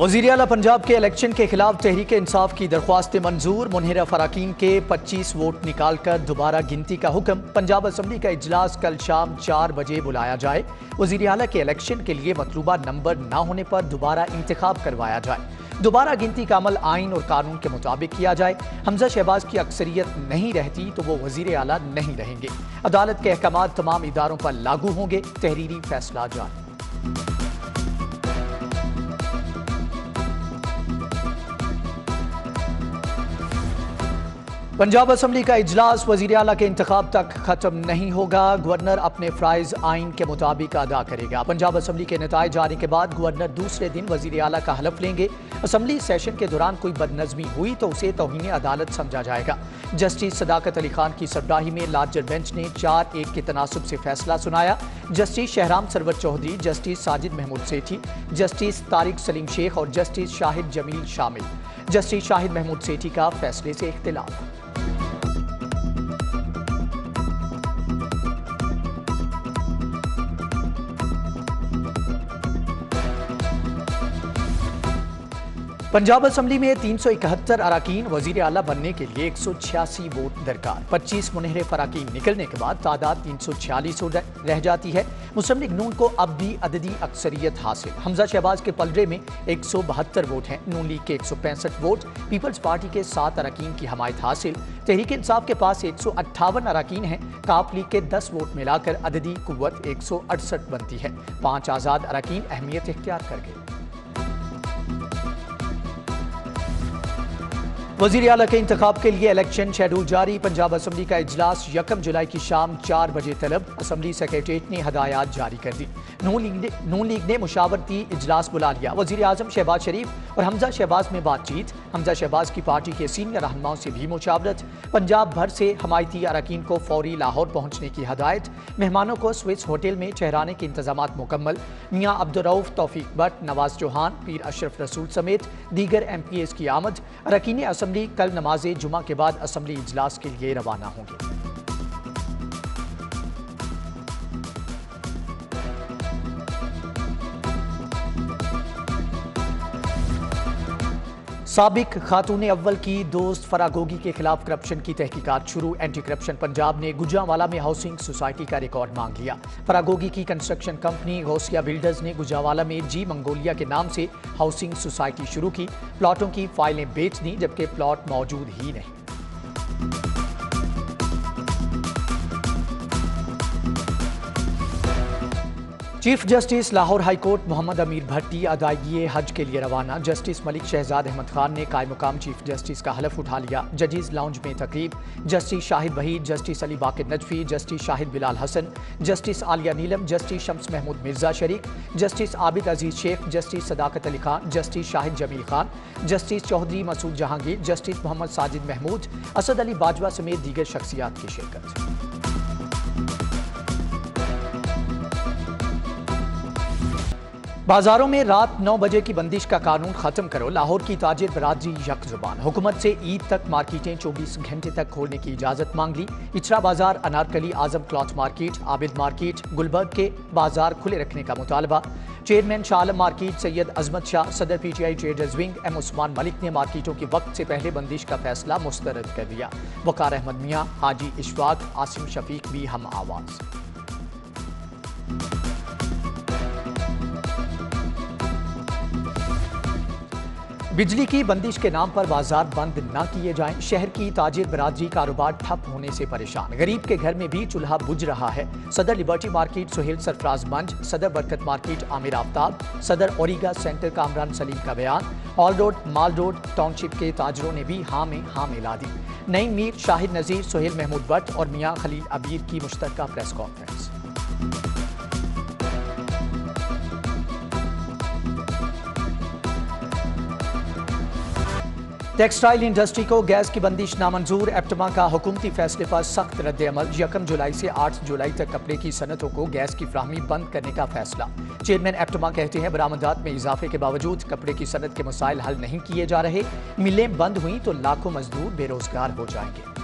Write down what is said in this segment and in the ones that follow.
वज़ीर अला पंजाब के इलेक्शन के खिलाफ तहरीक इंसाफ की दरख्वास्त मंजूर। मुनहरा फराकीन के 25 वोट निकाल कर दोबारा गिनती का हुक्म। पंजाब असम्बली का इजलास कल शाम चार बजे बुलाया जाए। वज़ीर अला के इलेक्शन के लिए मतलूबा नंबर न होने पर दोबारा इंतखब करवाया जाए। दोबारा गिनती का अमल आइन और कानून के मुताबिक किया जाए। हमजा शहबाज की अक्सरियत नहीं रहती तो वो वज़ीर अला नहीं रहेंगे। अदालत के अहकाम तमाम इदारों पर लागू होंगे। तहरीरी फैसला जारी। पंजाब असम्बली का इजलास वज़ीर अला के इंतखाब तक खत्म नहीं होगा। गवर्नर अपने फ़्राइज आइन के मुताबिक अदा करेगा। पंजाब असम्बली के नतज आने के बाद गवर्नर दूसरे दिन वज़ीर अला का हलफ लेंगे। असम्बली सेशन के दौरान कोई बदनजमी हुई तो उसे तोहन अदालत समझा जाएगा। जस्टिस सदाकत अली खान की सरबराही में लार्जर बेंच ने चार एक के तनासब से फैसला सुनाया। Justice Shahram Sarwar Chaudhry, justice Sajid Mahmood Sethi, justice Tariq Saleem Sheikh और जस्टिस शाहिद जमील शामिल। जस्टिस शाहिद महमूद सेठी का फैसले से इख्तिलाफ। पंजाब असम्बली में तीन सौ इकहत्तर अरकान वज़ीर अला बनने के लिए एक सौ छियासी वोट दरकार। पच्चीस मुनहरे फराकीन निकलने के बाद तादाद तीन सौ छियालीस रह जाती है। मुस्लिम लीग नून को अब भी अददी अक्सरियत हासिल। हमजा शहबाज के पलड़े में एक सौ बहत्तर वोट हैं। नून लीग के एक सौ पैंसठ वोट। पीपल्स पार्टी के सात अरकान की हमायत हासिल। तहरीक इंसाफ के पास एक सौ अट्ठावन अरकान हैं। काप लीग के दस वोट मिलाकर अददी कुत एक सौ अड़सठ बनती है। पाँच आज़ाद अरकान अहमियत इख्तियार कर गए। वज़ीर अला के इंतब के लिए इलेक्शन शेड्यूल जारी। पंजाब असम्बली का इजलास यकम जुलाई की शाम चार बजे तलब। असम्बली सेक्रेटरीट ने हदायत जारी कर दी। नून लीग ने नून लीग ने मुशावरती इजलास बुला लिया। वज़ीर अजम शहबाज शरीफ और हमजा शहबाज में बातचीत। हमजा शहबाज की पार्टी के सीनियर रहनुमाओं से भी मुशावरत। पंजाब भर से हमायती अरकान को फौरी लाहौर पहुँचने की हदायत। मेहमानों को स्विस होटल में ठहराने के इंतज़ाम मुकम्मल। मियाँ अब्दुलरऊफ तौफीक भट्ट, नवाज़ चौहान, पीर अशरफ रसूल समेत दीगर एम पी एस की आमद। अरकान असम असम्बली कल नमाज़ जुमा के बाद असम्बली इजलास के लिए रवाना होंगे। सबक खातून अव्वल की दोस्त फरागोगी के खिलाफ करप्शन की तहकीकत शुरू। एंटी करप्शन पंजाब ने गुजावाला में हाउसिंग सोसाइटी का रिकॉर्ड मांग लिया। फरागोगी की कंस्ट्रक्शन कंपनी गौसिया बिल्डर्स ने गुजावाला में जी मंगोलिया के नाम से हाउसिंग सोसाइटी शुरू की। प्लॉटों की फाइलें बेच दी, जबकि प्लॉट मौजूद ही नहीं। Chief justice Lahore high court Mohammad Amir Bhatti अदायगी हज के लिए रवाना। जस्टिस मलिक शहजाद अहमद खान ने काय मुकाम चीफ जस्टिस का हलफ उठा लिया। जजीज लाउंज में तकरीब। Justice Shahid Waheed, justice Ali Baqir Najafi, justice Shahid Bilal Hasan, justice Aliya Neelam, justice Shams Mahmood Mirza शरीक, justice Abid Aziz Sheikh, justice Sadaqat Ali Khan, justice Shahid Jamil Khan, justice Chaudhry Masood Jahangir, justice Mohammad Sajid Mahmood, Asad Ali Bajwa समेत दीगर शख्सियात की शिरकत। बाजारों में रात नौ बजे की बंदिश का कानून खत्म करो। लाहौर की ताजिर बरादरी यक ज़ुबान। हुकूमत से ईद तक मार्केटें 24 घंटे तक खोलने की इजाज़त मांग। ली इचरा बाज़ार, Anarkali, Azam cloth market, Abid market, Gulberg के बाज़ार खुले रखने का मुतालबा। चेयरमैन शाह मार्केट, सैयद अजमत शाह, सदर P T I traders wing, M Usman Malik ने मार्केटों के वक्त से पहले बंदिश का फैसला मुस्तरद कर दिया। वकार अहमद मियाँ, हाजी इशफाक, आसिम शफीक भी हम आवाज़। बिजली की बंदिश के नाम पर बाज़ार बंद न किए जाएँ। शहर की ताजिर बरादरी कारोबार ठप होने से परेशान। गरीब के घर में भी चूल्हा बुझ रहा है। सदर लिबर्टी मार्केट, सुहेल सरफराज मंच, सदर बरकत मार्केट, आमिर आफ्ताब, सदर ओरिगा सेंटर कामरान सलीम का बयान। Hall Road, Mall Road, Township के ताजरों ने भी हाँ में हाँ मिला दी नई मीर शाहिद नजीर, सुहेल महमूद भट्ट और मियाँ खलील अबीर की मुश्तर प्रेस कॉन्फ्रेंस। टेक्सटाइल इंडस्ट्री को गैस की बंदिश नामंजूर। एप्टमा का हुकूमती फैसले पर सख्त रद्द अमल यकम जुलाई से आठ जुलाई तक कपड़े की सनतों को गैस की फ्राहमी बंद करने का फैसला। चेयरमैन एप्टमा कहते हैं, बरामदात में इजाफे के बावजूद कपड़े की सनत के मसाइल हल नहीं किए जा रहे। मिलें बंद हुई तो लाखों मजदूर बेरोजगार हो जाएँगे।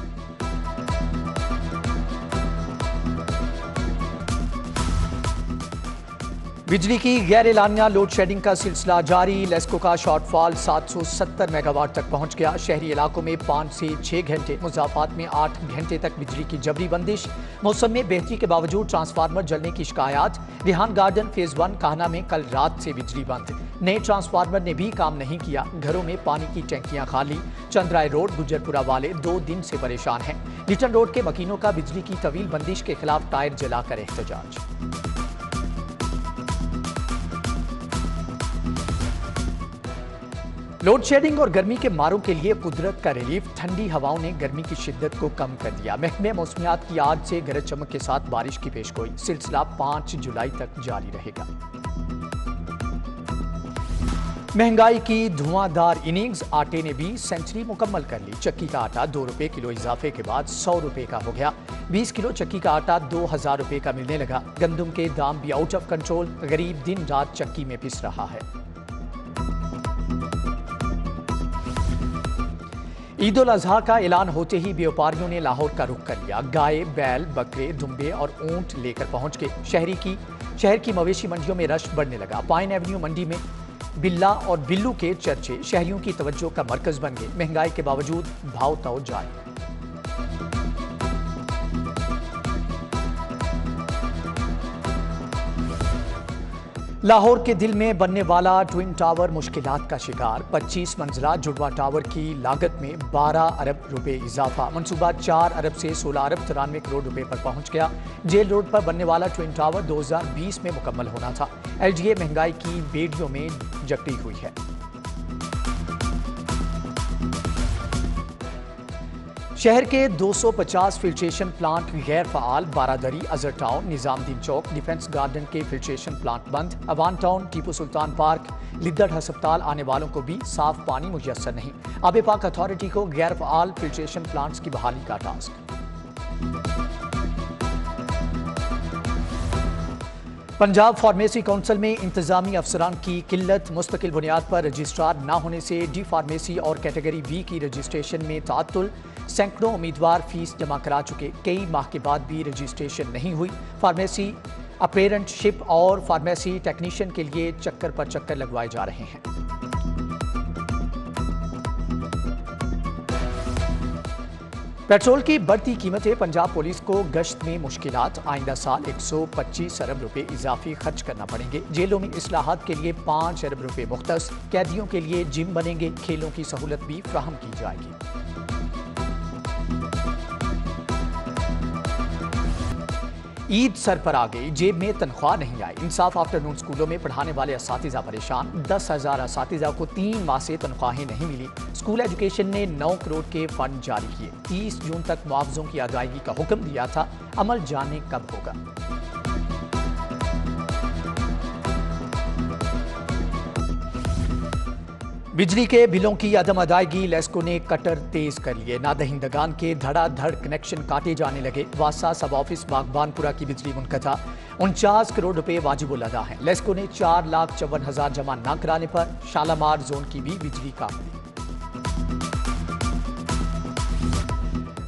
बिजली की गैर एलानिया लोड शेडिंग का सिलसिला जारी, लेस्को का शॉर्टफॉल 770 मेगावाट तक पहुँच गया। शहरी इलाकों में पाँच से छह घंटे मुजाफात में आठ घंटे तक बिजली की जबरी बंदिश। मौसम में बेहतरी के बावजूद ट्रांसफार्मर जलने की शिकायत। रिहान गार्डन फ़ेज़ वन कहना में कल रात से बिजली बंद। नए ट्रांसफार्मर ने भी काम नहीं किया। घरों में पानी की टैंकियाँ खाली। चंद्राय रोड, गुजरपुरा वाले दो दिन से परेशान हैं। लिटन रोड के मकीनों का बिजली की तवील बंदिश के खिलाफ टायर जलाकर एहतजाज। लोड शेडिंग और गर्मी के मारों के लिए कुदरत का रिलीफ ठंडी हवाओं ने गर्मी की शिद्दत को कम कर दिया। महकमे मौसमियात की आज से गरज चमक के साथ बारिश की पेशगोई। सिलसिला पाँच जुलाई तक जारी रहेगा। महँगाई की धुआंधार इनिंग्स आटे ने भी सेंचुरी मुकम्मल कर ली। चक्की का आटा दो रुपए किलो इजाफे के बाद सौ रुपए का हो गया। बीस किलो चक्की का आटा दो हज़ार रुपए का मिलने लगा। गंदम के दाम भी आउट ऑफ़ कंट्रोल गरीब दिन रात चक्की में पिस रहा है। ईद उल अजहा का ऐलान होते ही व्यापारियों ने लाहौर का रुख कर लिया। गाय, बैल, बकरे दुम्बे और ऊँट लेकर पहुँच गए। शहरी की, शहर की मवेशी मंडियों में रश बढ़ने लगा। पाइन एवेन्यू मंडी में बिल्ला और बिल्लू के चर्चे, शहरियों की तवज्जो का मरकज बन गए। महँगाई के बावजूद भाव तो जाए। लाहौर के दिल में बनने वाला ट्विन टावर मुश्किलात का शिकार। 25 मंजिला जुड़वा टावर की लागत में 12 अरब रुपए इजाफा। मनसूबा 4 अरब से 16 अरब तिरानवे करोड़ रुपए पर पहुँच गया। जेल रोड पर बनने वाला ट्विन टावर 2020 में मुकम्मल होना था। एलडीए महँगाई की बेड़ियों में जकड़ी हुई है। शहर के 250 फिल्ट्रेशन प्लांट गैर फाल Baradari, Azhar town Nizamuddin chowk defence garden के फिल्ट्रेशन प्लांट बंद, अवान टाउन टीपू सुल्तान पार्क लिद्दड़ हस्पताल आने वालों को भी साफ़ पानी मुयसर नहीं। आबे पाक अथॉरिटी को गैर फाल फिल्ट्रेशन प्लांट्स की बहाली का टास्क पंजाब फार्मेसी काउंसिल में इंतजामी अफसरान की किल्लत, मुस्तकिल बुनियाद पर रजिस्ट्रार न होने से डी फार्मेसी और कैटेगरी बी की रजिस्ट्रेशन में तातुल सैकड़ों उम्मीदवार फ़ीस जमा करा चुके। कई माह के बाद भी रजिस्ट्रेशन नहीं हुई। फार्मेसी अपेरेंटशिप और फार्मेसी टेक्नीशियन के लिए चक्कर पर चक्कर लगवाए जा रहे हैं। पेट्रोल की बढ़ती कीमतें पंजाब पुलिस को गश्त में मुश्किल आइंदा साल 125 अरब रुपए इजाफी खर्च करना पड़ेंगे। जेलों में असलाहत के लिए पाँच अरब रुपए मुख्त कैदियों के लिए जिम बनेंगे। खेलों की सहूलत भी फ्राहम की जाएगी। ईद सर पर आ गई। जेब में तनख्वाह नहीं आई। इंसाफ आफ्टरनून स्कूलों में पढ़ाने वाले इस परेशान। दस हज़ार इस को तीन माह से तनख्वाहें नहीं मिली। स्कूल एजुकेशन ने नौ करोड़ के फंड जारी किए। तीस जून तक मुआवजों की अदायगी का हुक्म दिया था। अमल जाने कब होगा? बिजली के बिलों की अदम अदायगी, लेस्को ने कटर तेज कर लिए। नादहिंदगान के धड़ाधड़ कनेक्शन काटे जाने लगे। वासा सब ऑफ़िस बागबानपुरा की बिजली मुनकथा उनचास करोड़ रुपए वाजिबुल लगा है। लेस्को ने चार लाख चौवन हज़ार जमा न कराने पर शालामार जोन की भी बिजली काट दी।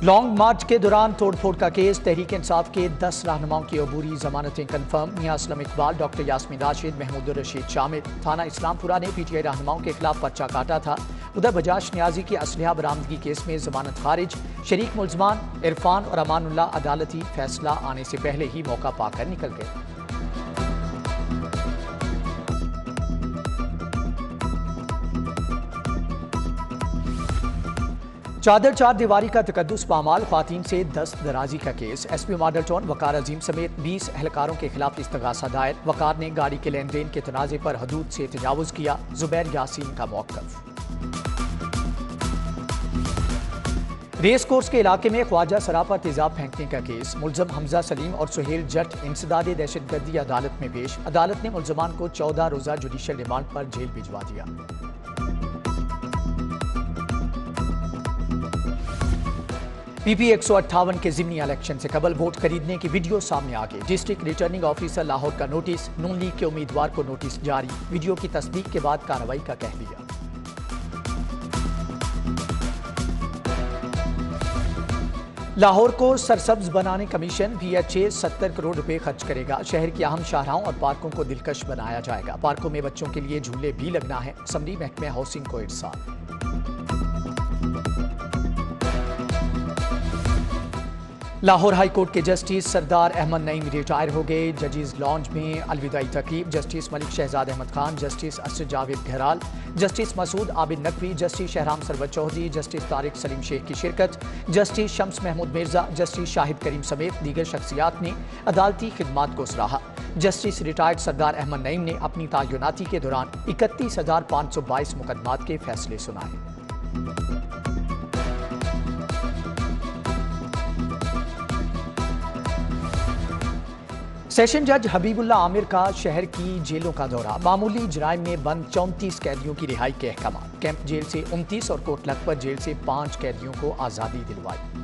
लॉन्ग मार्च के दौरान तोड़फोड़ का केस, तहरीक इंसाफ के दस रहनुमाओं की अबूरी जमानतें कन्फर्म मियाँ असलम इकबाल, डॉक्टर यासमिन राशिद, महमूद रशीद शामिल। थाना इस्लामपुरा ने पीटीआई रहनुमाओं के खिलाफ पर्चा काटा था। उधर बजाज न्याजी की असलहा बरामदगी केस में जमानत खारिज। शरीक मुलजमान इरफान और अमानुल्ला अदालती फैसला आने से पहले ही मौका पाकर निकल गए। चादर चार दीवारी का तकदस पामाल खातन से दस्त दराजी का case. S P model town Waqar Azeem समेत बीस एहलकारों के खिलाफ इस्तगासा दायर। वकार ने गाड़ी के लेन देन के तनाजे पर हदूद से तजावज़ किया। जुबैर यासीन का मौकफ। रेस कोर्स के इलाके में ख्वाजा सरा पर तेजाब फेंकने का केस। मुलजम हमजा सलीम और सुहेल जट इंसदाद दहशत गर्दी अदालत में पेश। अदालत ने मुलजमान को चौदह रोजा जुडिशल रिमांड पर जेल भिजवा दिया। पीपी एक सौ अट्ठावन के जिमनी इलेक्शन से कबल वोट खरीदने की वीडियो सामने आ गई। डिस्ट्रिक्ट रिटर्निंग ऑफिसर लाहौर का नोटिस, नून लीग के उम्मीदवार को नोटिस जारी। वीडियो की तस्दीक के बाद कार्रवाई का कह दिया। लाहौर को सरसब्ज बनाने कमीशन पी एच सत्तर करोड़ रुपए खर्च करेगा। शहर की अहम शाहराओं और पार्कों को दिलकश बनाया जाएगा। पार्कों में बच्चों के लिए झूले भी लगना है। असम्बली महकमे हाउसिंग को इरसाल लाहौर हाई कोर्ट के जस्टिस सरदार अहमद नईम रिटायर हो गए। जजेस लॉन्च में अलविदाई तकरीब। Justice Malik Shahzad Ahmad Khan, justice Asjad Javed Ghural, justice Masood Abid Naqvi, justice Shahram Sarwar Chaudhry, justice Tariq Saleem Sheikh की शिरकत, जस्टिस शम्स महमूद मिर्ज़ा, जस्टिस शाहिद करीम समेत दीगर शख्सियात ने अदालती खिदमात को सराहा। जस्टिस रिटायर्ड सरदार अहमद नईम ने अपनी तयनाती के दौरान इकतीस हज़ार पाँच सौ बाईस मुकदमात के फैसले सुनाए। सेशन जज हबीबुल्ला आमिर का शहर की जेलों का दौरा। मामूली जराइम में बंद चौंतीस कैदियों की रिहाई के अहकाम कैंप जेल से उनतीस और कोट लखपत जेल से पाँच कैदियों को आज़ादी दिलवाई।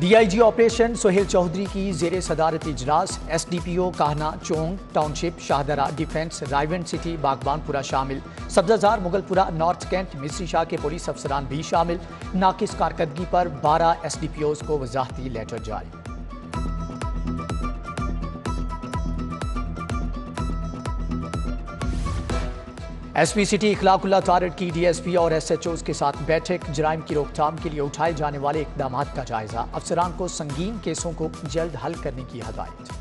डीआईजी ऑपरेशन सोहेल चौधरी की जेर सदारत इजलास S D P O Kahna Chung township Shahdara defence Raiwind city Baghbanpura शामिल। सब्जाजार मुगलपुरा नॉर्थ कैंट मिस्री शाह के पुलिस अफसरान भी शामिल। नाकिस कारकर्दगी पर बारह एस डी पी ओज को वजाहती लेटर जारी। एसपी सिटी इखलाकुल्ला तारड़ की डीएसपी और एसएचओ के साथ बैठक, जराइम की रोकथाम के लिए उठाए जाने वाले इकदाम का जायजा, अफसरान को संगीन केसों को जल्द हल करने की हदायत।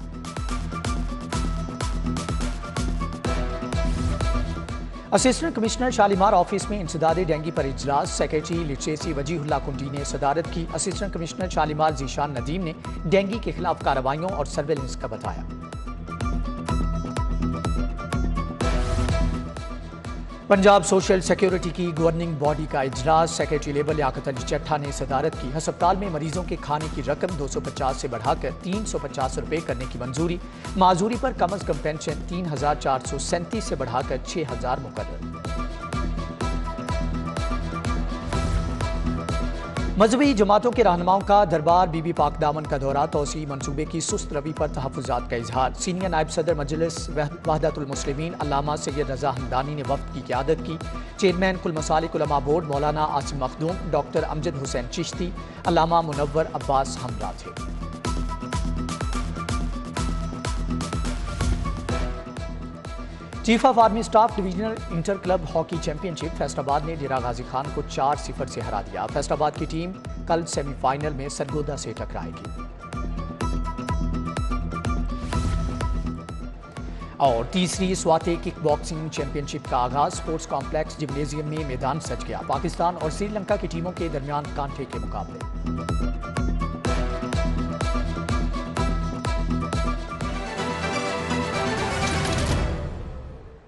असिस्टेंट कमिश्नर शालीमार ऑफ़िस में इंसदाद डेंगी पर इजलास, सेक्रेटरी लिटरेसी वजीहुल्ला कुंडी ने सदारत की। असिस्टेंट कमिश्नर शालीमार जीशान नदीम ने डेंगी के खिलाफ कार्रवाइयों और सर्वेलेंस का बताया। पंजाब सोशल सिक्योरिटी की गवर्निंग बॉडी का इजलास, सेक्रेटरी लेबर लियाकत अली चट्ठा ने सदारत की। हस्पताल में मरीजों के खाने की रकम 250 से बढ़ाकर 350 रुपए करने की मंजूरी। माजूरी पर कम अज कम पेंशन तीन हज़ार चार सौ सैंतीस से बढ़ाकर छह हज़ार मुकर मजहबी जमातों के रहनुमाओं का दरबार बीबी पाक दामन का दौरा तोसी मनसूबे की सुस्त रवि पर तहफात का इजहार। सीनियर नायब सदर मजलिस वहदतुलमसलिमिन अलामा सैयद रजा हमदानी ने वफद की क्यादत की। चेयरमैन कुल मसालिकलमा बोर्ड मौलाना आसिम मखदूम, डॉक्टर अमजद हुसैन चिश्ती मुनवर अब्बास हमरा थे। Chief of army staff divisional inter club hockey championship, Faisalabad ने डेरा गाजी खान को चार सिफर से हरा दिया। फैसलाबाद की टीम कल सेमीफाइनल में सरगोदा से टकराएगी। और तीसरी स्वाते किक बॉक्सिंग चैंपियनशिप का आगाज़, स्पोर्ट्स कॉम्प्लेक्स जिम्नेजियम में मैदान सज गया। पाकिस्तान और श्रीलंका की टीमों के दरमियान कांटे के मुकाबले।